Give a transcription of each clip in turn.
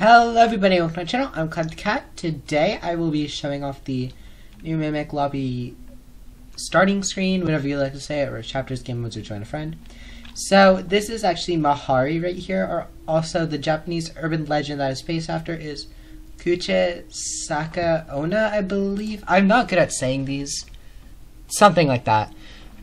Hello everybody, welcome to my channel. I'm Klyde the Cat. Today I will be showing off the new Mimic Lobby starting screen, whatever you like to say, it, or chapters, game modes, or join a friend. So this is actually Mahari right here, or also the Japanese urban legend that is based after is Kuche Sakaona, I believe. I'm not good at saying these. Something like that.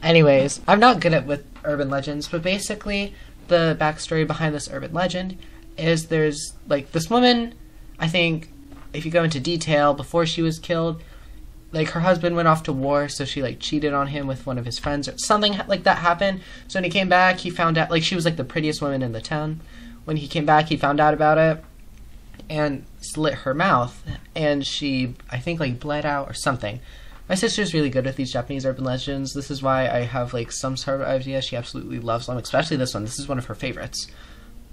Anyways, I'm not good at with urban legends, but basically the backstory behind this urban legend is there's like this woman, I think if you go into detail, before she was killed, like her husband went off to war, so she like cheated on him with one of his friends or something like that happened. So when he came back, he found out like she was like the prettiest woman in the town. When he came back, he found out about it and slit her mouth, and she I think like bled out or something. My sister's really good with these Japanese urban legends. This is why I have like some sort of idea. She absolutely loves them, especially this one. This is one of her favorites.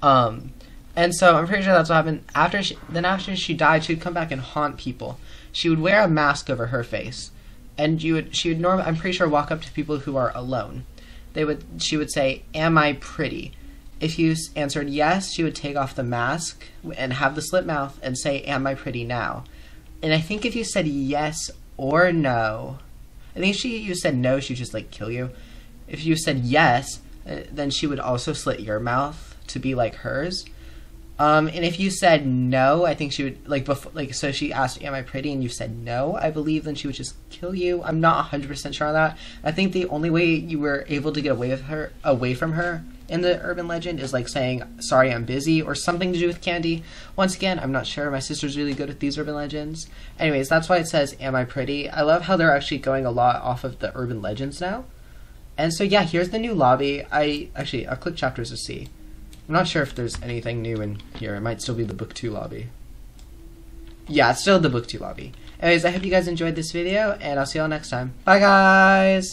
Um, and so I'm pretty sure that's what happened. After she, then after she died, she'd come back and haunt people. She would wear a mask over her face, and you would she would norm. I'm pretty sure walk up to people who are alone. They would she would say, "Am I pretty?" If you answered yes, she would take off the mask and have the slit mouth and say, "Am I pretty now?" And I think if you said yes or no, I think she you said no, she'd just like kill you. If you said yes, uh, then she would also slit your mouth to be like hers. Um, and if you said no, I think she would like before like so she asked, "Am I pretty?" and you said no. I believe then she would just kill you. I'm not 100 percent sure on that. I think the only way you were able to get away with her away from her in the urban legend is like saying, "Sorry, I'm busy" or something to do with candy. Once again, I'm not sure. My sister's really good at these urban legends. Anyways, that's why it says, "Am I pretty?" I love how they're actually going a lot off of the urban legends now. And so yeah, here's the new lobby. I actually I'll click chapters to see. I'm not sure if there's anything new in here. It might still be the book 2 lobby. Yeah, it's still the book 2 lobby. Anyways, I hope you guys enjoyed this video, and I'll see y'all next time. Bye, guys!